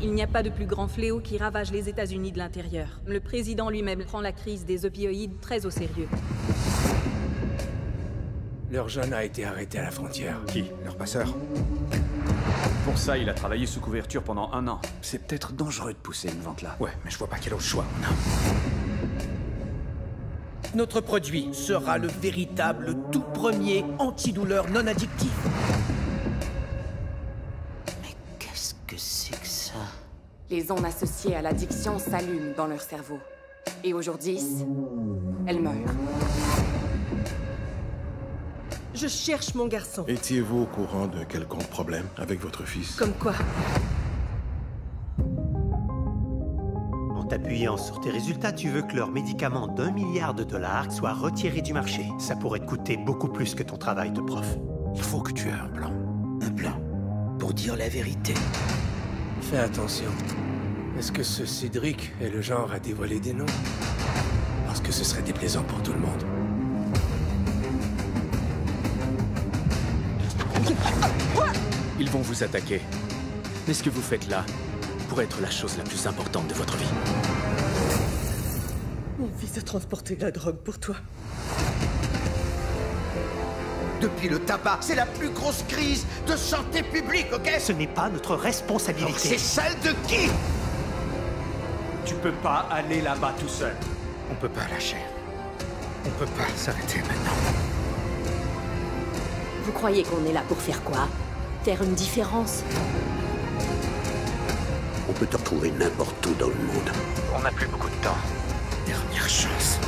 Il n'y a pas de plus grand fléau qui ravage les États-Unis de l'intérieur. Le président lui-même prend la crise des opioïdes très au sérieux. Leur jeune a été arrêté à la frontière. Qui? Leur passeur Pour ça, il a travaillé sous couverture pendant un an. C'est peut-être dangereux de pousser une vente là. Ouais, mais je vois pas quel autre choix on a. Notre produit sera le véritable tout premier antidouleur non addictif. Ça Les ondes associées à l'addiction s'allument dans leur cerveau. Et au jour 10, elles meurent. Je cherche mon garçon. Étiez-vous au courant d'un quelconque problème avec votre fils? Comme quoi? En t'appuyant sur tes résultats, tu veux que leur médicament d'un milliard de dollars soit retiré du marché. Ça pourrait te coûter beaucoup plus que ton travail de prof. Il faut que tu aies un plan. Un plan pour dire la vérité. Fais attention. Est-ce que ce Cédric est le genre à dévoiler des noms? Parce que ce serait déplaisant pour tout le monde. Ils vont vous attaquer. Mais ce que vous faites là pourrait être la chose la plus importante de votre vie. Mon fils a transporté la drogue pour toi. Depuis le tabac, c'est la plus grosse crise de santé publique, ok Ce n'est pas notre responsabilité. C'est celle de qui Tu peux pas aller là-bas tout seul. On peut pas lâcher. On peut pas s'arrêter maintenant. Vous croyez qu'on est là pour faire quoi? Faire une différence? On peut te retrouver n'importe où dans le monde. On n'a plus beaucoup de temps. Dernière chance.